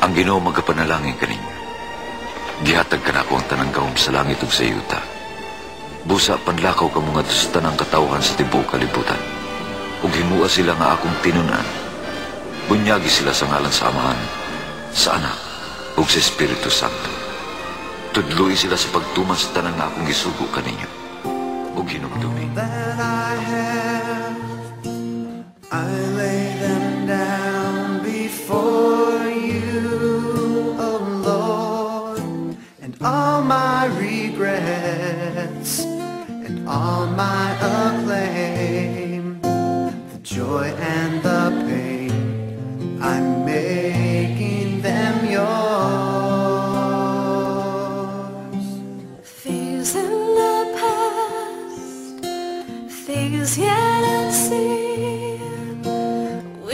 Ang ginoo magapanalangin kaninyo. Gihatag ka na ako ang tanang gawom sa langit ug sa yuta. Busa panlakaw ka mga sa tanang katawhan sa tibuok kalibutan. Ug himua sila nga akong tinunan. Bunyagi sila sa ngalan sa Amahan, sa Anak, ug sa Espiritu Santo. Tudloy sila sa pagtuman sa tanang nga akong gisugo kaninyo. Ug hinumdumi. I have, I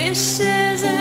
this is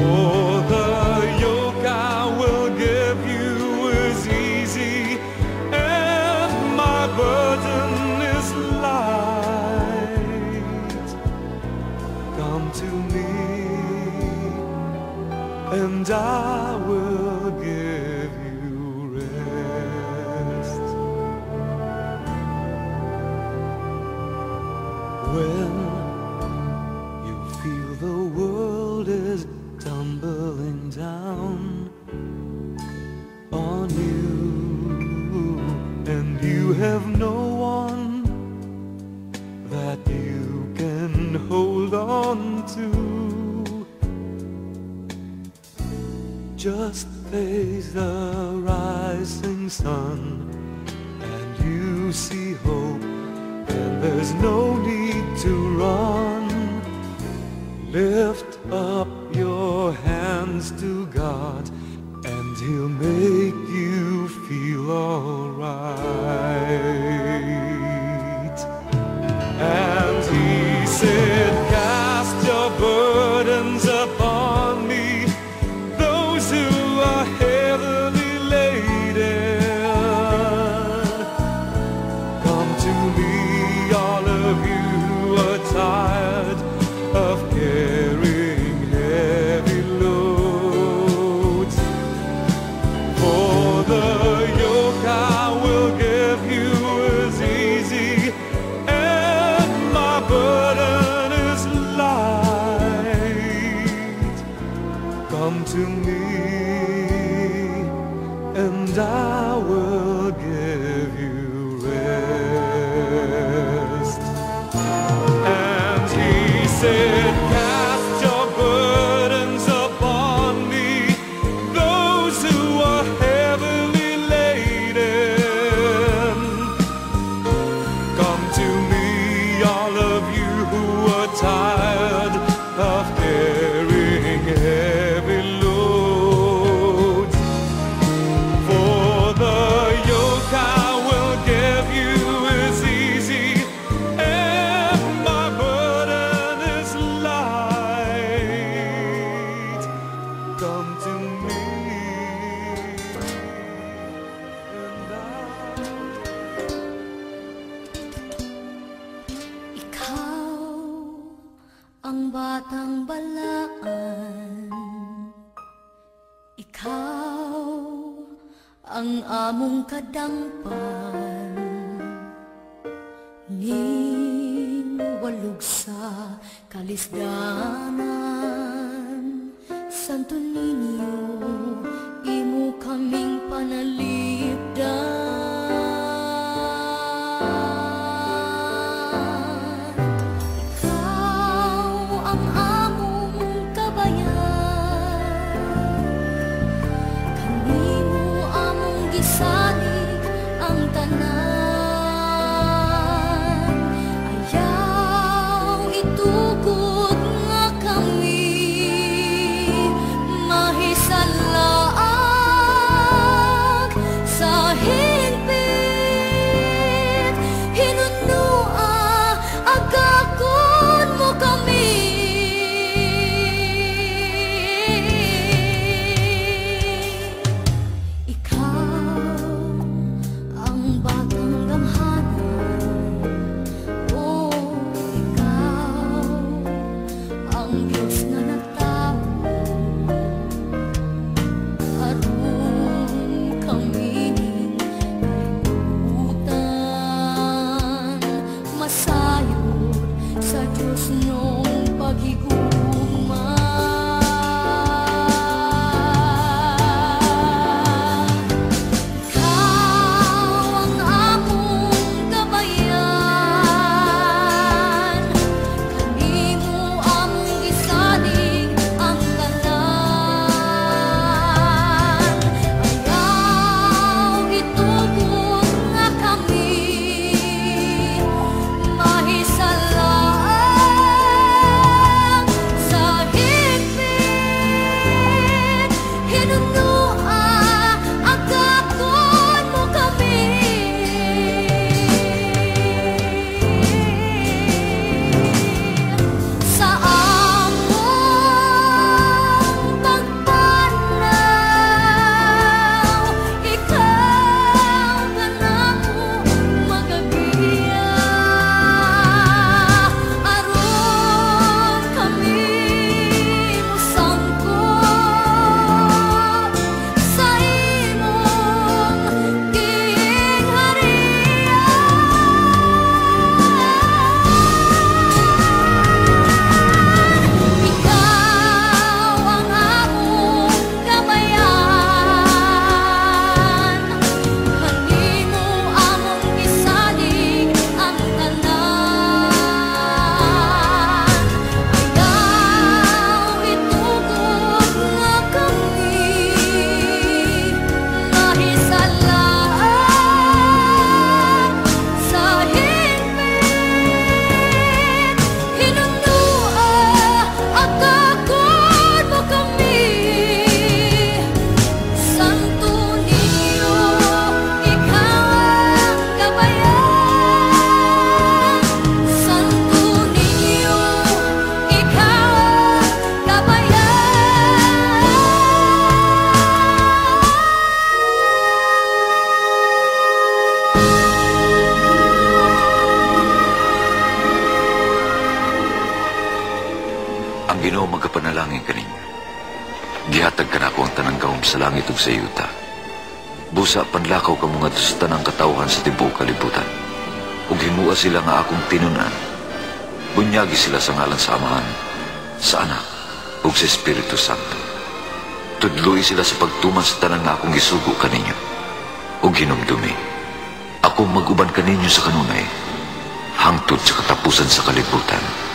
For the yoke I will give you is easy, and my burden is light. Come to me, and I will give you rest. When you feel the world is tumbling down on you. And you have no one that you can hold on to. Just face the rising sun and you see hope. And there's no need to run. Lift up hands to God and He'll make you feel all say mong kadangpan. Ning walog sa kalisdanan Santo Niño sa yuta. Busa panlakaw ka mga sa tanang katawhan sa tibuok kalibutan. Ug himua sila nga akong tinunan. Bunyagi sila sa ngalan sa Amahan, sa Anak, ug sa Espiritu Santo. Tudloy sila sa pagtuman sa tanang nga akong gisugo kaninyo. Ug hinumdumi. Ako maguban kaninyo sa kanunay, hangtod sa katapusan sa kalibutan.